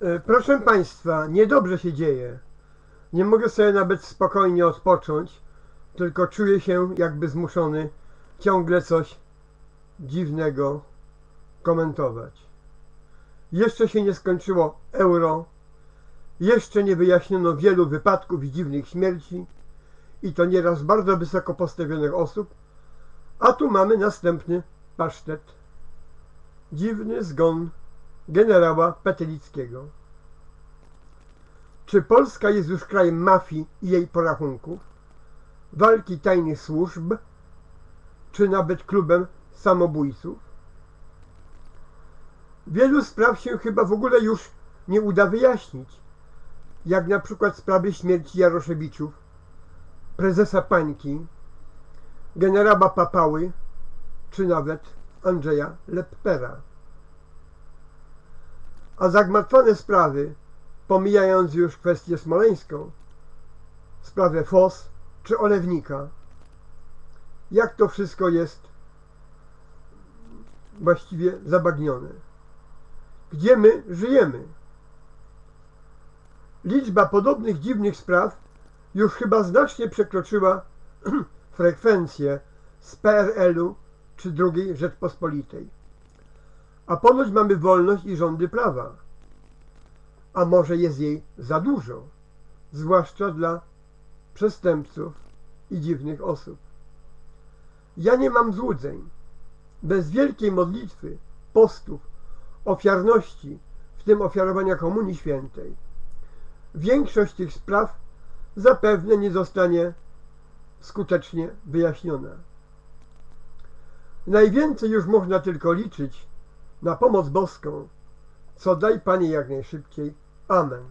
E, Proszę Państwa, niedobrze się dzieje. Nie mogę sobie nawet spokojnie odpocząć, tylko czuję się jakby zmuszony ciągle coś dziwnego komentować. Jeszcze się nie skończyło euro, jeszcze nie wyjaśniono wielu wypadków i dziwnych śmierci, i to nieraz bardzo wysoko postawionych osób, a tu mamy następny pasztet. Dziwny zgon generała Petelickiego. Czy Polska jest już krajem mafii i jej porachunków, walki tajnych służb, czy nawet klubem samobójców? Wielu spraw się chyba w ogóle już nie uda wyjaśnić, jak na przykład sprawy śmierci Jaroszewiczów, prezesa Pańki, generała Papały, czy nawet Andrzeja Leppera. A zagmatwane sprawy, pomijając już kwestię smoleńską, sprawę FOS czy Olewnika, jak to wszystko jest właściwie zabagnione. Gdzie my żyjemy? Liczba podobnych dziwnych spraw już chyba znacznie przekroczyła frekwencję z PRL-u czy II Rzeczpospolitej. A ponoć mamy wolność i rządy prawa. A może jest jej za dużo, zwłaszcza dla przestępców i dziwnych osób. Ja nie mam złudzeń. Bez wielkiej modlitwy, postów, ofiarności, w tym ofiarowania Komunii Świętej, większość tych spraw zapewne nie zostanie skutecznie wyjaśniona. Najwięcej już można tylko liczyć na pomoc boską, co daj Panie jak najszybciej. Amen.